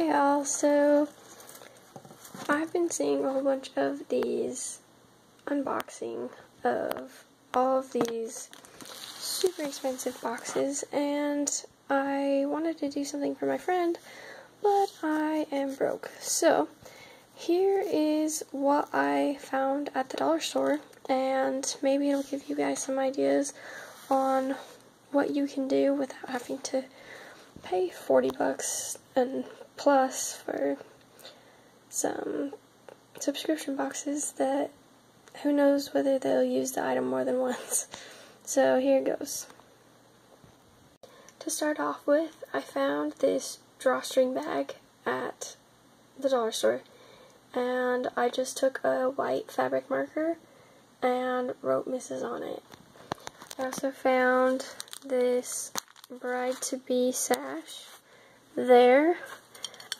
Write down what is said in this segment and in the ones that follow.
Hey y'all, so I've been seeing a whole bunch of these unboxing of all of these super expensive boxes and I wanted to do something for my friend but I am broke. So here is what I found at the dollar store and maybe it'll give you guys some ideas on what you can do without having to pay 40 bucks and plus for some subscription boxes that who knows whether they'll use the item more than once. So here goes. To start off with, I found this drawstring bag at the dollar store and I just took a white fabric marker and wrote Mrs. on it. I also found this bride to be sash there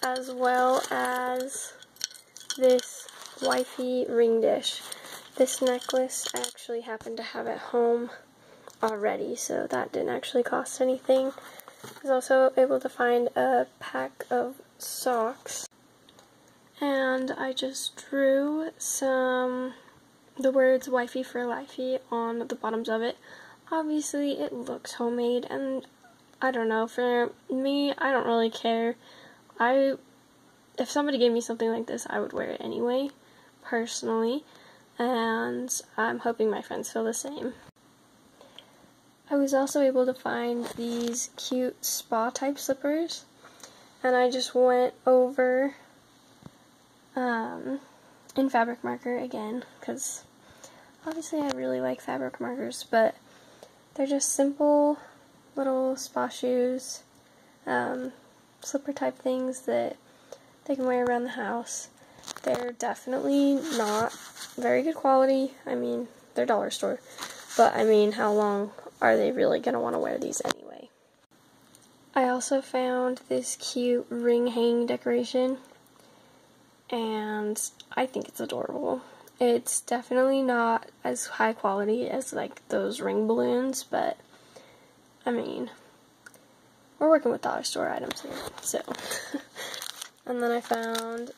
as well as this wifey ring dish. This necklace I actually happen to have at home already, so that didn't actually cost anything. I was also able to find a pack of socks. And I just drew some, the words wifey for lifey on the bottoms of it. Obviously it looks homemade and I don't know, for me, I don't really care I, if somebody gave me something like this, I would wear it anyway, personally, and I'm hoping my friends feel the same. I was also able to find these cute spa type slippers, and I just went over um, in fabric marker again, because obviously I really like fabric markers, but they're just simple little spa shoes. Um, slipper type things that they can wear around the house. They're definitely not very good quality. I mean, they're dollar store. But I mean, how long are they really going to want to wear these anyway? I also found this cute ring hanging decoration. And I think it's adorable. It's definitely not as high quality as like those ring balloons, but I mean, we're working with dollar store items here. So, and then I found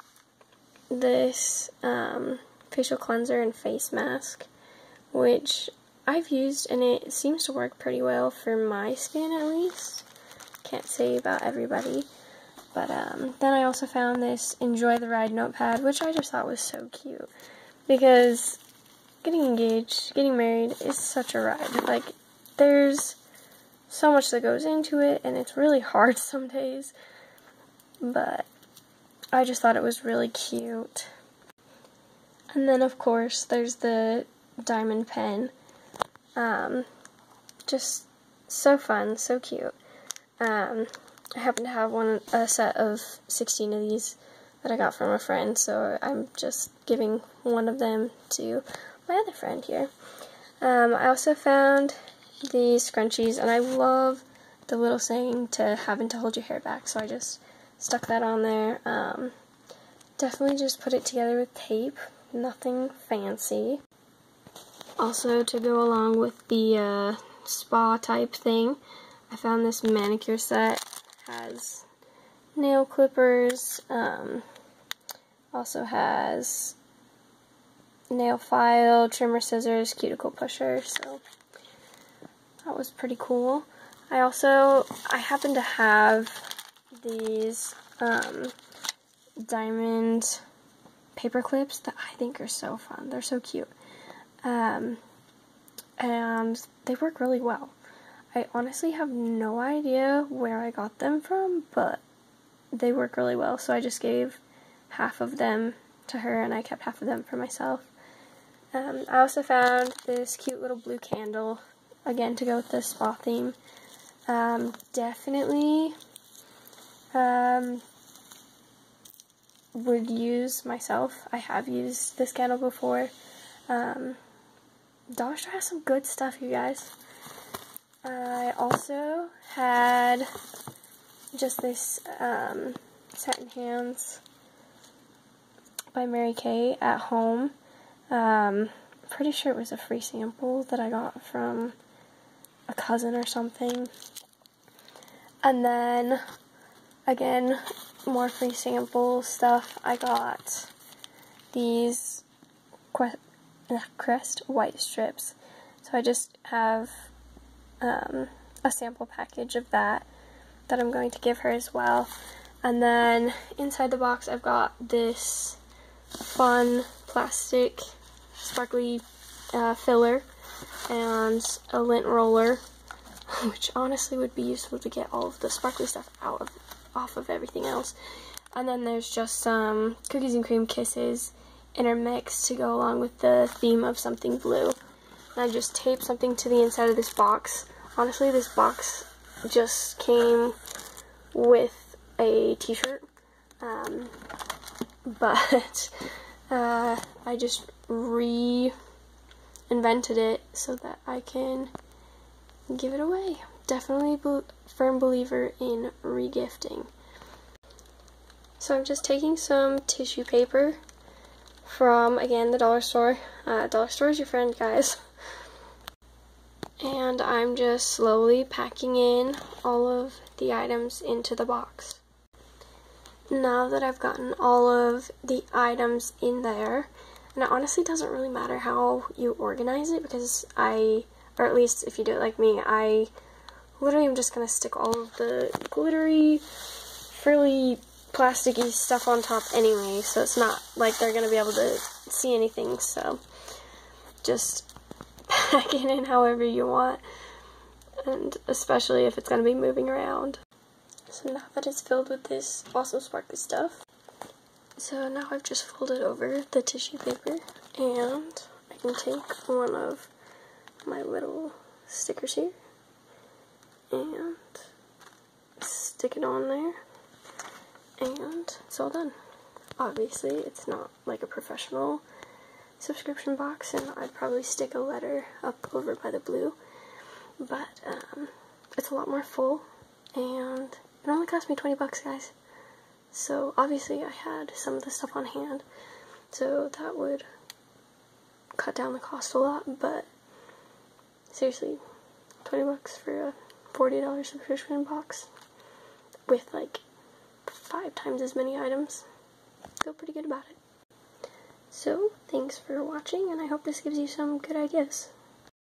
this um, facial cleanser and face mask, which I've used and it seems to work pretty well for my skin at least. Can't say about everybody. But um, then I also found this Enjoy the Ride notepad, which I just thought was so cute. Because getting engaged, getting married is such a ride. Like, there's so much that goes into it, and it's really hard some days. But I just thought it was really cute. And then, of course, there's the diamond pen. Um, just so fun, so cute. Um, I happen to have one a set of 16 of these that I got from a friend, so I'm just giving one of them to my other friend here. Um, I also found these scrunchies, and I love the little saying to having to hold your hair back, so I just stuck that on there. Um, definitely just put it together with tape, nothing fancy. Also, to go along with the uh, spa type thing, I found this manicure set. has nail clippers, um, also has nail file, trimmer scissors, cuticle pusher, so that was pretty cool. I also, I happen to have these um, diamond paper clips that I think are so fun. They're so cute. Um, and they work really well. I honestly have no idea where I got them from, but they work really well. So I just gave half of them to her and I kept half of them for myself. Um, I also found this cute little blue candle again to go with the spa theme. Um, definitely um, would use myself. I have used this candle before. Um, Dollar Store has some good stuff, you guys. I also had just this um, Satin Hands by Mary Kay at home. Um, pretty sure it was a free sample that I got from a cousin or something. And then, again, more free sample stuff, I got these Crest white strips. So I just have um, a sample package of that that I'm going to give her as well. And then inside the box I've got this fun plastic sparkly uh, filler and a lint roller which honestly would be useful to get all of the sparkly stuff out of off of everything else. And then there's just some cookies and cream kisses intermixed to go along with the theme of something blue. And I just taped something to the inside of this box. Honestly, this box just came with a t-shirt. Um, but uh, I just reinvented it so that I can give it away. Definitely be firm believer in regifting. So I'm just taking some tissue paper from, again, the dollar store. Uh, dollar store is your friend, guys. And I'm just slowly packing in all of the items into the box. Now that I've gotten all of the items in there, and it honestly doesn't really matter how you organize it because I, or at least if you do it like me, I literally am just going to stick all of the glittery, frilly plasticky stuff on top anyway, so it's not like they're going to be able to see anything, so just pack it in however you want, and especially if it's going to be moving around. So now that it's filled with this awesome sparkly stuff, so now I've just folded over the tissue paper, and I can take one of my little stickers here, and stick it on there and it's all done. Obviously, it's not like a professional subscription box, and I'd probably stick a letter up over by the blue, but um, it's a lot more full, and it only cost me 20 bucks, guys. So obviously I had some of the stuff on hand, so that would cut down the cost a lot, but seriously, 20 bucks for a $40 subscription box with like five times as many items. Feel pretty good about it. So, thanks for watching, and I hope this gives you some good ideas.